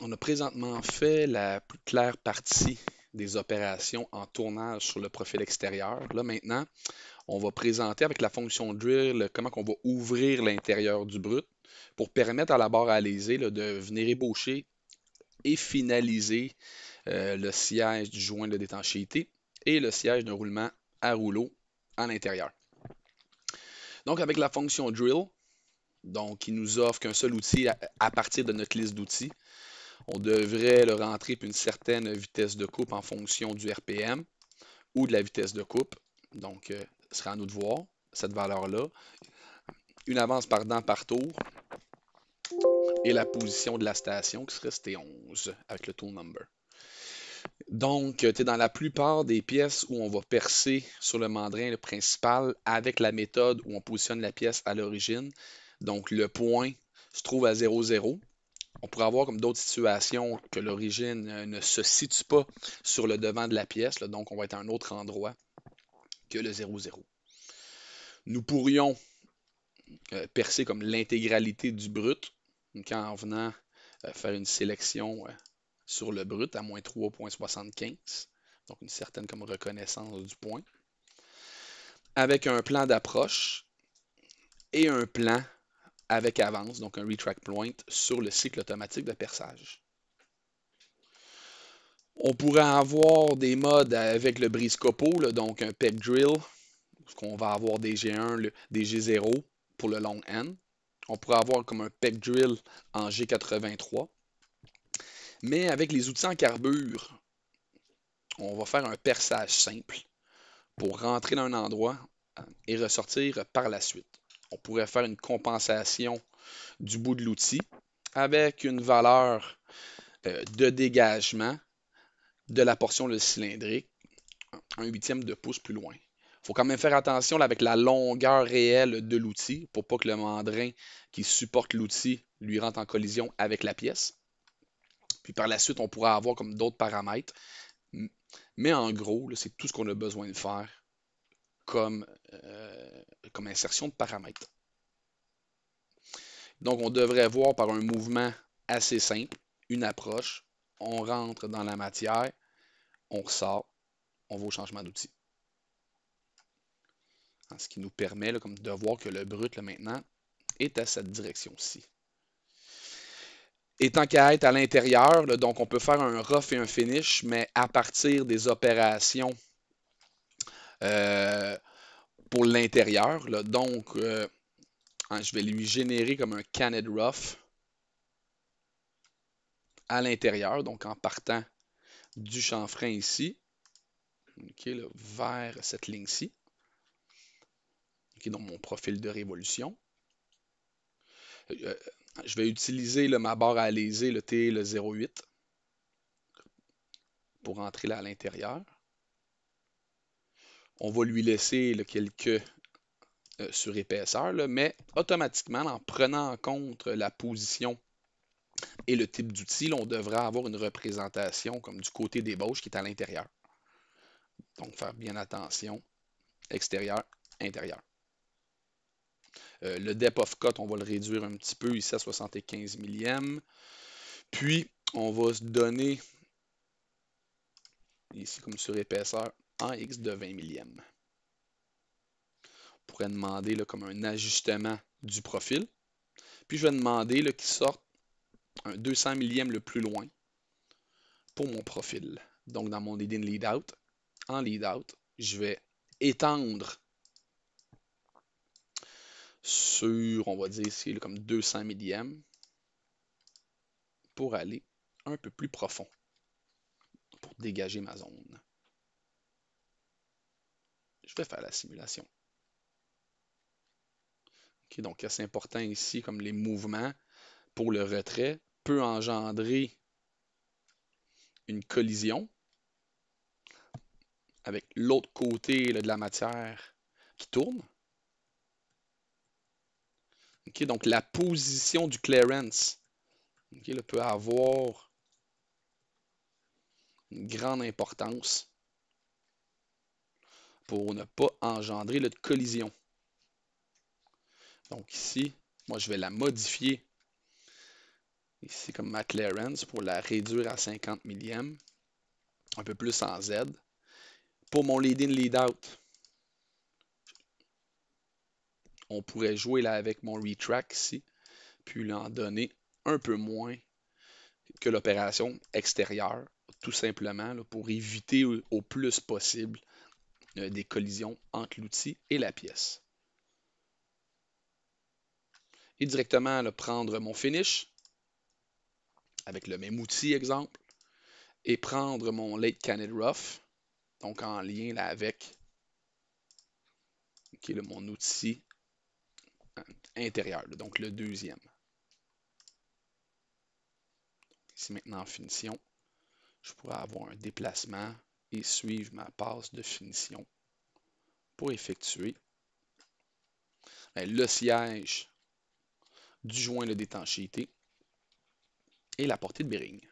on a présentement fait la plus claire partie des opérations en tournage sur le profil extérieur. Là, maintenant, on va présenter avec la fonction drill comment on va ouvrir l'intérieur du brut pour permettre à la barre à léser de venir ébaucher et finaliser euh, le siège du joint de d'étanchéité et le siège d'un roulement à rouleau à l'intérieur. Donc, avec la fonction drill, donc qui nous offre qu'un seul outil à, partir de notre liste d'outils, on devrait le rentrer une certaine vitesse de coupe en fonction du RPM ou de la vitesse de coupe. Donc, euh, ce sera à nous de voir cette valeur-là. Une avance par dent par tour et la position de la station qui serait T11 avec le tool number. Donc, tu es dans la plupart des pièces où on va percer sur le mandrin principal avec la méthode où on positionne la pièce à l'origine. Donc, le point se trouve à 0,0. On pourrait avoir comme d'autres situations que l'origine euh, ne se situe pas sur le devant de la pièce. donc, on va être à un autre endroit que le 0,0. Nous pourrions euh, percer comme l'intégralité du brut en venant euh, faire une sélection sur le brut à moins 3.75. Donc une certaine comme reconnaissance du point. Avec un plan d'approche et un plan avec avance, donc un retract point sur le cycle automatique de perçage. On pourrait avoir des modes avec le brise copo, donc un peg drill, qu'on va avoir des G1, des G0 pour le long N. On pourrait avoir comme un peg drill en G83 mais avec les outils en carbure, on va faire un perçage simple pour rentrer dans un endroit euh, et ressortir par la suite. On pourrait faire une compensation du bout de l'outil avec une valeur euh, de dégagement de la portion le cylindrique, un huitième de pouce plus loin. Il faut quand même faire attention avec la longueur réelle de l'outil pour pas que le mandrin qui supporte l'outil lui rentre en collision avec la pièce. Puis par la suite, on pourra avoir comme d'autres paramètres. Mais en gros, c'est tout ce qu'on a besoin de faire comme, euh, comme insertion de paramètres. Donc, on devrait voir par un mouvement assez simple, une approche. On rentre dans la matière, on ressort, on va au changement d'outil. Ce qui nous permet comme de voir que le brut, maintenant, est à cette direction-ci. Et tant qu'à être à l'intérieur, donc on peut faire un rough et un finish, mais à partir des opérations euh, pour l'intérieur. Donc, euh, hein, je vais lui générer comme un canned rough à l'intérieur, donc en partant du chanfrein ici, vers cette ligne-ci, dans mon profil de révolution. Euh, je vais utiliser ma barre à léser, le T, le 08, pour entrer là à l'intérieur. On va lui laisser quelques euh, surépaisseurs, mais automatiquement, en prenant en compte la position et le type d'outil, on devrait avoir une représentation comme du côté des bauches qui est à l'intérieur. Donc, faire bien attention. Extérieur, intérieur. Euh, le depth of cut, on va le réduire un petit peu ici à 75 millième. Puis, on va se donner, ici comme sur épaisseur, en X de 20 millième. On pourrait demander là, comme un ajustement du profil. Puis, je vais demander qu'il sorte un 200 millième le plus loin pour mon profil. Donc, dans mon lead in, lead out, en lead out, je vais étendre sur, on va dire ici, comme 200 millième pour aller un peu plus profond, pour dégager ma zone. Je vais faire la simulation. Donc c'est important ici, comme les mouvements pour le retrait, peut engendrer une collision avec l'autre côté de la matière qui tourne donc, la position du clearance peut avoir une grande importance pour ne pas engendrer de collision. Donc ici, moi je vais la modifier ici comme ma clearance pour la réduire à 50 millièmes, un peu plus en Z. Pour mon lead-in, lead-out, on pourrait jouer là avec mon retract ici, puis lui en donner un peu moins que l'opération extérieure, tout simplement pour éviter au plus possible des collisions entre l'outil et la pièce. Et directement prendre mon finish avec le même outil, exemple, et prendre mon late canid rough, donc en lien avec qui mon outil intérieur, donc le deuxième. Ici maintenant en finition, je pourrais avoir un déplacement et suivre ma passe de finition pour effectuer ben, le siège du joint de d'étanchéité et la portée de bearing.